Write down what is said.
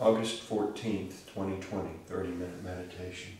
August fourteenth, 2020, 30 minute meditation.